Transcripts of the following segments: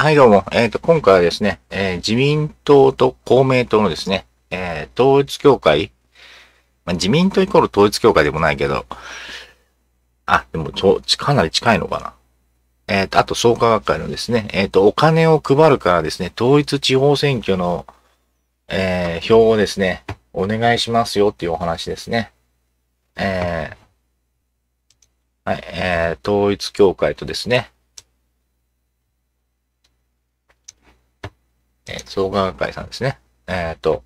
はい、どうも。えっ、と、今回はですね、えー自民党と公明党のですね、えー統一協会、まあ、自民党イコール統一協会でもないけど、あ、でもちょ、かなり近いのかな。えっ、と、あと創価学会のですね、えっ、と、お金を配るからですね、統一地方選挙の、えー票をですね、お願いしますよっていうお話ですね。えーはい、えー統一協会とですね、えー創価学会さんですね。えっ、と、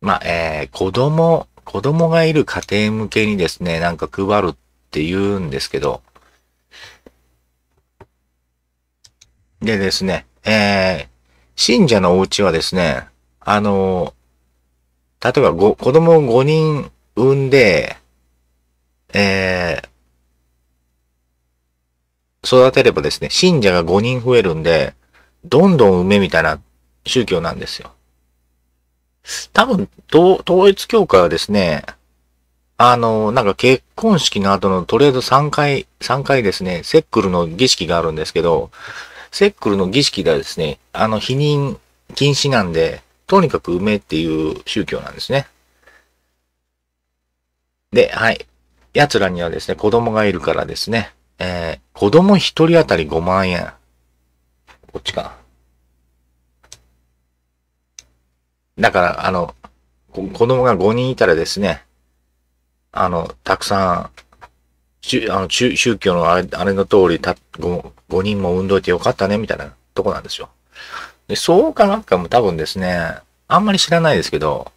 まあ、えー子供、子供がいる家庭向けにですね、なんか配るって言うんですけど、でですね、えー信者のお家はですね、あの例えばご、子供を5人産んで、えー育てればですね、信者が5人増えるんで、どんどん産めみたいな宗教なんですよ。多分、統統一教会はですね、あの、なんか結婚式の後のとりあえず3回、3回ですね、セックルの儀式があるんですけど、セックルの儀式がですね、あの、否認禁止なんで、とにかく産めっていう宗教なんですね。で、はい。奴らにはですね、子供がいるからですね、えー、子供一人当たり5万円。こっちか。だから、あの、子供が5人いたらですね、あの、たくさん、宗あの宗宗教のあれあれの通りた 5, 5人も産んどいてよかったね、みたいなとこなんですよ。で、創価学会も多分ですね、あんまり知らないですけど、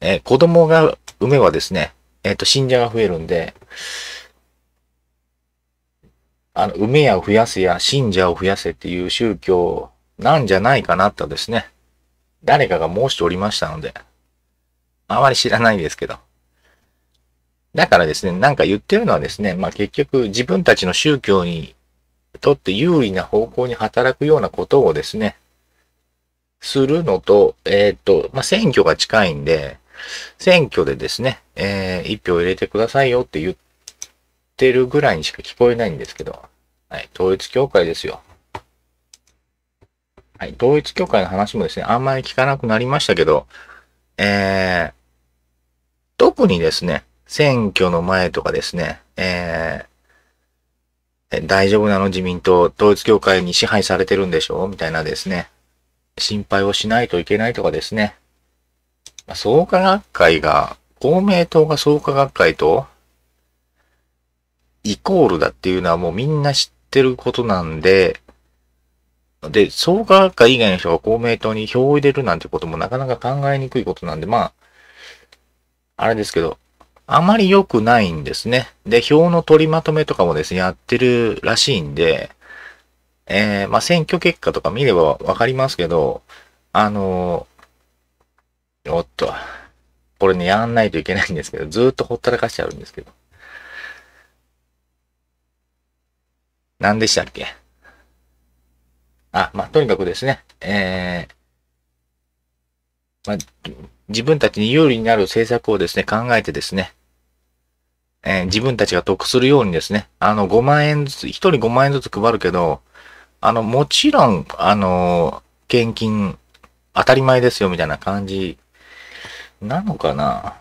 えー子供が産めばですね、えっ、と、信者が増えるんで、あの、梅や増やせや信者を増やせっていう宗教なんじゃないかなとですね、誰かが申しておりましたので、あまり知らないですけど。だからですね、なんか言ってるのはですね、まあ結局自分たちの宗教にとって有利な方向に働くようなことをですね、するのと、えーっと、まあ選挙が近いんで、選挙でですね、えー、一票入れてくださいよって言ってるぐらいにしか聞こえないんですけど、はい、統一教会ですよ。はい、統一教会の話もですね、あんまり聞かなくなりましたけど、えー、特にですね、選挙の前とかですね、えー、大丈夫なの？自民党、統一教会に支配されてるんでしょ？みたいなですね、心配をしないといけないとかですね、ま創価学会が、公明党が創価学会と、イコールだっていうのはもうみんな知っててることなんで、で、創価学会以外の人が公明党に票を入れるなんてこともなかなか考えにくいことなんで、まあ、あれですけど、あまり良くないんですね。で、票の取りまとめとかもですね、やってるらしいんで、えー、まあ、選挙結果とか見ればわかりますけど、あのーおっと、これね、やんないといけないんですけど、ずっとほったらかしちゃうんですけど。何でしたっけ？あ、まあ、とにかくですね、えー、まあ、自分たちに有利になる政策をですね、考えてですね、えー自分たちが得するようにですね、あの、5万円ずつ、1人5万円ずつ配るけど、あの、もちろん、あの、献金、当たり前ですよ、みたいな感じ、なのかな。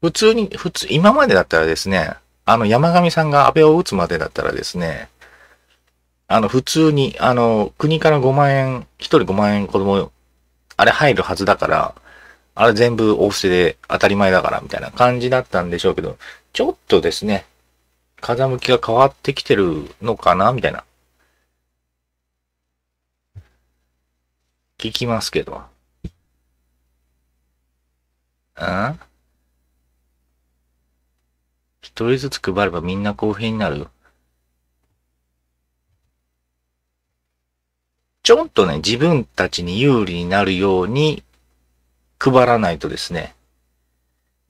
普通に、普通、今までだったらですね、あの、山上さんが安倍を打つまでだったらですね、あの、普通に、あの、国から5万円、1人5万円子供、あれ入るはずだから、あれ全部お布施で当たり前だから、みたいな感じだったんでしょうけど、ちょっとですね、風向きが変わってきてるのかな、みたいな。聞きますけど。うん一人ずつ配ればみんな公平になるちょっとね、自分たちに有利になるように配らないとですね、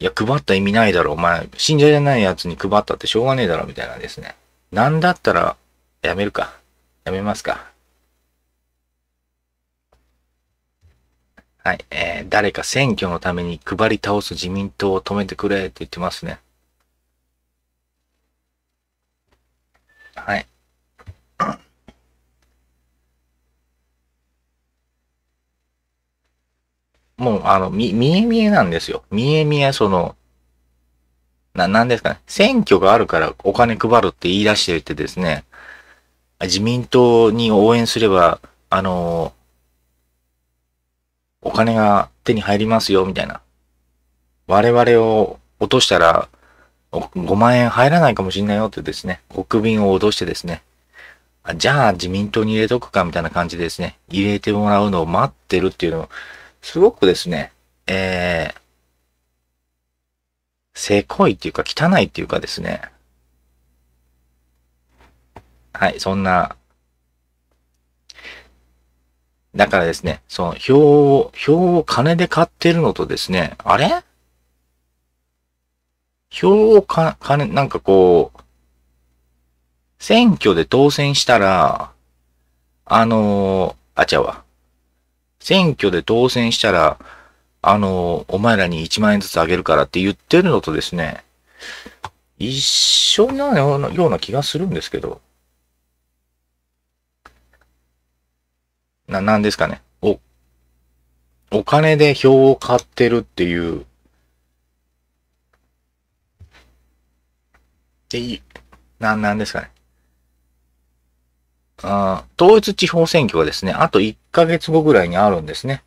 いや、配った意味ないだろ、お前、信者じゃないやつに配ったってしょうがねえだろ、みたいなですね。なんだったら、やめるか。やめますか。はい、えー、誰か選挙のために配り倒す自民党を止めてくれって言ってますね。はい。もう、あの、み、見え見えなんですよ。見え見え、その、な、なんですかね。選挙があるからお金配るって言い出していてですね、自民党に応援すれば、あの、お金が手に入りますよ、みたいな。我々を落としたら、5万円入らないかもしんないよってですね、国民を脅してですね、じゃあ自民党に入れとくかみたいな感じでですね、入れてもらうのを待ってるっていうのを、すごくですね、えー、せこいっていうか汚いっていうかですね、はい、そんな、だからですね、その票を、票を金で買ってるのとですね、あれ？票をか、金、なんかこう、選挙で当選したら、あのー、あちゃわ。選挙で当選したら、あのー、お前らに1万円ずつあげるからって言ってるのとですね、一緒なようなような気がするんですけど。な、なんですかね。お、お金で票を買ってるっていう、っていな、なんですかね。あ統一地方選挙がですね、あと1ヶ月後ぐらいにあるんですね。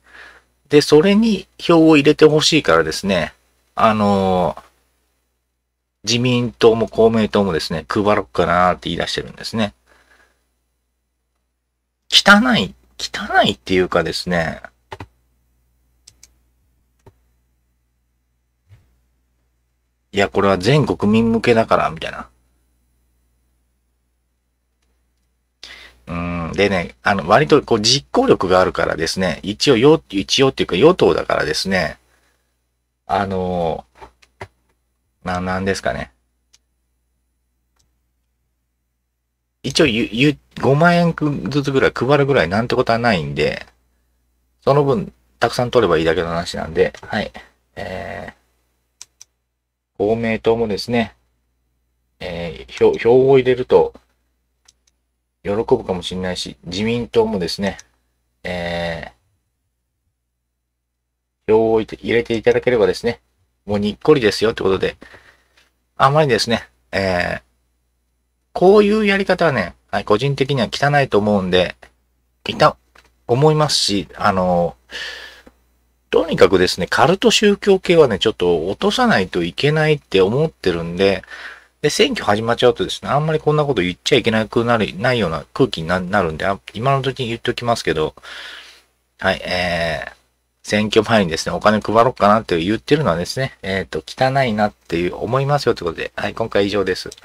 で、それに票を入れてほしいからですね、あのー、自民党も公明党もですね、配ろっかなーって言い出してるんですね。汚い、汚いっていうかですね、いや、これは全国民向けだから、みたいな。うん。でね、あの、割とこう実行力があるからですね、一応、よ、一応っていうか与党だからですね、あの、な、なんですかね。一応、ゆ、ゆ、5万円ずつぐらい配るぐらいなんてことはないんで、その分、たくさん取ればいいだけの話なんで、はい。えー、公明党もですね、えー、票、票を入れると、喜ぶかもしれないし、自民党もですね、えー、票を入れていただければですね、もうにっこりですよってことで、あまりですね、えー、こういうやり方はね、はい、個人的には汚いと思うんで、いた、思いますし、あの、とにかくですね、カルト宗教系はね、ちょっと落とさないといけないって思ってるんで、で、選挙始まっちゃうとですね、あんまりこんなこと言っちゃいけなくなる、ないような空気になるんで、今の時に言っておきますけど、はい、えー、選挙前にですね、お金配ろうかなって言ってるのはですね、えっ、ー、と、汚いなっていう思いますよということで、はい、今回以上です。